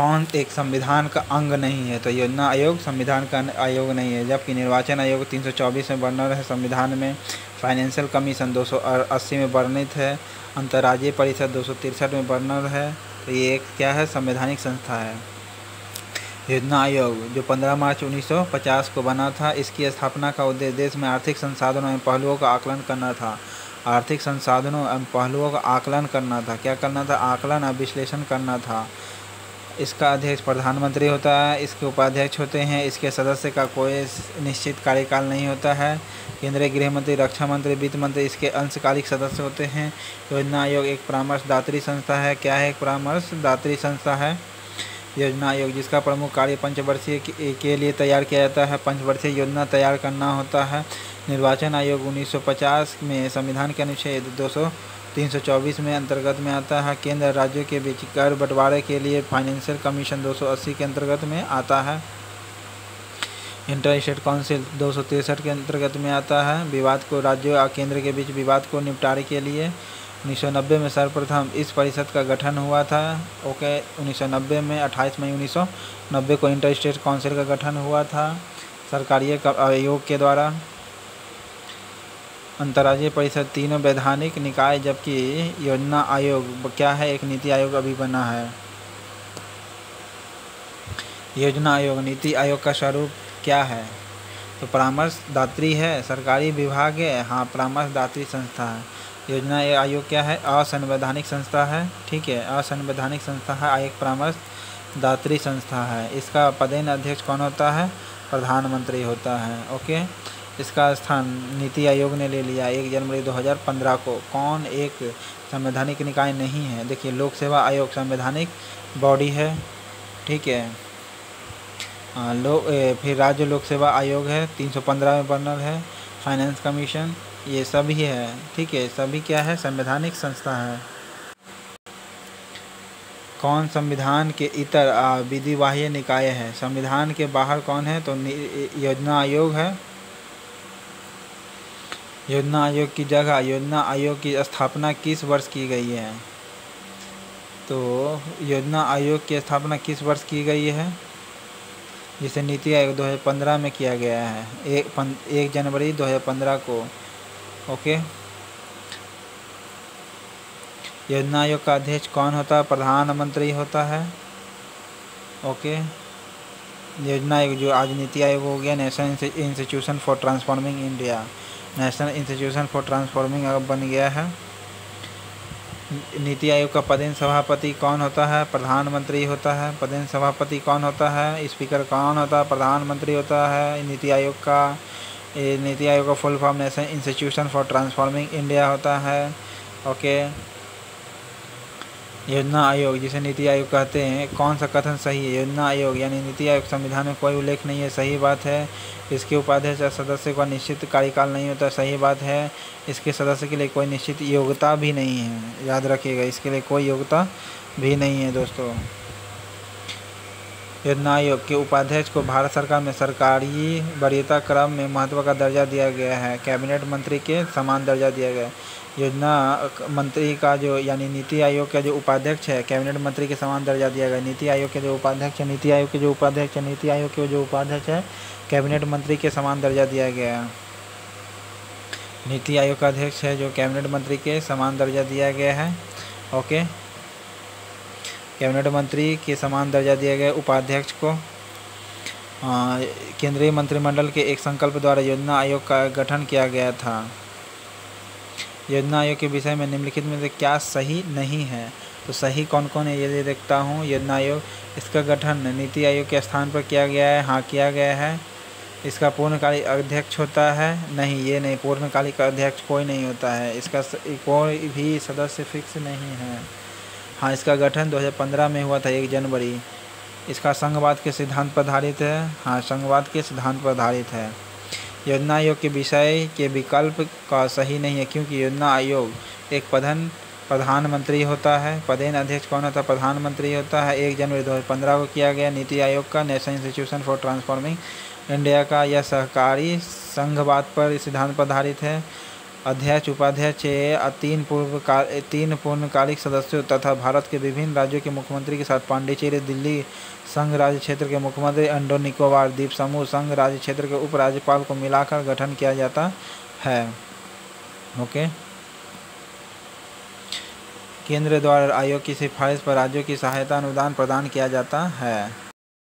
कौन एक संविधान का अंग नहीं है तो योजना आयोग, संविधान का आयोग नहीं है, जबकि निर्वाचन आयोग 324 में वर्णन है। संविधान में फाइनेंशियल कमीशन दो सौ अस्सी में वर्णित है, अंतर्राज्यीय परिषद दो में वर्णन है तो ये एक क्या है? संवैधानिक संस्था है। योजना आयोग, जो 15 मार्च 1950 को बना था, इसकी स्थापना का उद्देश्य देश में आर्थिक संसाधनों एवं पहलुओं का आकलन करना था। आर्थिक संसाधनों एवं पहलुओं का आकलन करना था। क्या करना था? आकलन और विश्लेषण करना था। इसका अध्यक्ष प्रधानमंत्री होता है, इसके उपाध्यक्ष होते हैं, इसके सदस्य का कोई निश्चित कार्यकाल नहीं होता है। केंद्रीय गृह मंत्री रक्षा मंत्री, वित्त मंत्री इसके अंशकालिक सदस्य होते हैं। योजना आयोग एक परामर्शदात्री संस्था है। क्या है एक परामर्शदात्री संस्था है? योजना आयोग जिसका प्रमुख कार्य पंचवर्षीय के लिए तैयार किया जाता है। पंचवर्षीय योजना तैयार करना होता है। निर्वाचन आयोग 1950 में संविधान के अनुच्छेद दो 324 में अंतर्गत में आता है। केंद्र राज्यों के बीच कर बंटवारे के लिए फाइनेंशियल कमीशन 280 के अंतर्गत में आता है। इंटर स्टेट काउंसिल दो के अंतर्गत में आता है। विवाद को राज्यों और केंद्र के बीच विवाद को निपटारे के लिए 1990 में सर्वप्रथम इस परिषद का गठन हुआ था। ओके 1990 में 28 मई 1990 को इंटर स्टेट काउंसिल का गठन हुआ था। सरकारी आयोग के द्वारा अंतर्राज्यीय परिषद तीनों वैधानिक निकाय जबकि योजना आयोग, क्या है? एक नीति आयोग अभी बना है। योजना आयोग, नीति आयोग का स्वरूप क्या है? तो परामर्शदात्री है, सरकारी विभाग है। हाँ परामर्शदात्री संस्था है। योजना आयोग क्या है? असंवैधानिक संस्था है, ठीक है। असंवैधानिक संस्था है एक परामर्शदात्री संस्था है। इसका पदेन अध्यक्ष कौन होता है? प्रधानमंत्री होता है, ओके? इसका स्थान नीति आयोग ने ले लिया। एक जनवरी 2015 को। कौन एक संवैधानिक निकाय नहीं है? देखिए, लोक सेवा आयोग संवैधानिक बॉडी है, ठीक है। लो फिर राज्य लोक सेवा आयोग है 315 में बर्नर है। फाइनेंस कमीशन, ये सभी है, ठीक है। सभी क्या है? संवैधानिक संस्था है। कौन संविधान के इतर विधिवाह्य निकाय है? संविधान के बाहर कौन है? तो योजना आयोग है। योजना आयोग की जगह योजना आयोग की स्थापना किस वर्ष की गई है? तो योजना आयोग की स्थापना किस वर्ष की गई है? जिसे नीति आयोग 2015 में किया गया है। एक पन, एक जनवरी 2015 को। ओके? योजना आयोग का अध्यक्ष कौन होता है? प्रधानमंत्री होता है। ओके? योजना आयोग जो आज नीति आयोग हो गया national institution for transforming India national institution for transforming अब बन गया है। नीति आयोग का पदेन सभापति कौन होता है? प्रधानमंत्री होता है। पदेन सभापति कौन होता है? स्पीकर कौन होता है? प्रधानमंत्री होता है। नीति आयोग का नीति आयोग का full form national institution for transforming India होता है। ओके। योजना आयोग, जिसे नीति आयोग कहते हैं, कौन सा कथन सही है? योजना आयोग, यानी नीति आयोग संविधान में कोई उल्लेख नहीं है, सही बात है। इसके उपाध्यक्ष या सदस्य का निश्चित कार्यकाल नहीं होता, सही बात है। इसके सदस्य के लिए कोई निश्चित योग्यता भी नहीं है। याद रखिएगा, इसके लिए कोई योग्यता भी नहीं है, दोस्तों। योजना आयोग के उपाध्यक्ष को भारत सरकार में सरकारी वरीयता क्रम में महत्व का दर्जा दिया गया है। कैबिनेट मंत्री के समान दर्जा दिया गया है। योजना मंत्री का जो, यानी नीति आयोग का जो उपाध्यक्ष है, कैबिनेट मंत्री के समान दर्जा दिया गया। नीति आयोग के जो उपाध्यक्ष है, नीति आयोग के जो उपाध्यक्ष है, नीति आयोग के जो उपाध्यक्ष है, कैबिनेट मंत्री के समान दर्जा दिया गया है। नीति आयोग का अध्यक्ष है जो कैबिनेट मंत्री के समान दर्जा दिया गया है। ओके। कैबिनेट मंत्री के समान दर्जा दिया गया उपाध्यक्ष को। केंद्रीय मंत्रिमंडल के एक संकल्प द्वारा योजना आयोग का गठन किया गया था। योजना आयोग के विषय में निम्नलिखित में से क्या सही नहीं है? तो सही कौन कौन है ये देखता हूँ। योजना आयोग, इसका गठन नीति आयोग के स्थान पर किया गया है हाँ किया गया है। इसका पूर्णकालिक अध्यक्ष होता है? नहीं, ये नहीं। पूर्णकालिक अध्यक्ष कोई नहीं होता है। इसका कोई भी सदस्य फिक्स नहीं है। हाँ इसका गठन 2015 में हुआ था, एक जनवरी। इसका संघवाद के सिद्धांत पर आधारित है। हाँ संघवाद के सिद्धांत पर आधारित है। योजना आयोग के विषय के विकल्प का सही नहीं है, क्योंकि योजना आयोग एक प्रधान प्रधानमंत्री होता है। पदेन अध्यक्ष कौन होता है? प्रधानमंत्री होता है। एक जनवरी 2015 को किया गया। नीति आयोग का national institution for transforming India का यह सहकारी संघवाद पर सिद्धांत पर आधारित है। अध्यक्ष उपाध्यक्ष तीन पूर्व तीन पूर्णकालिक सदस्यों तथा भारत के विभिन्न राज्यों के मुख्यमंत्री के साथ पांडिचेरी, दिल्ली संघ राज्य क्षेत्र के मुख्यमंत्री अंडो निकोबार द्वीप समूह संघ राज्य क्षेत्र के उपराज्यपाल को मिलाकर गठन किया जाता है। ओके। केंद्र द्वारा आयोग की सिफारिश पर राज्यों की सहायता अनुदान प्रदान किया जाता है।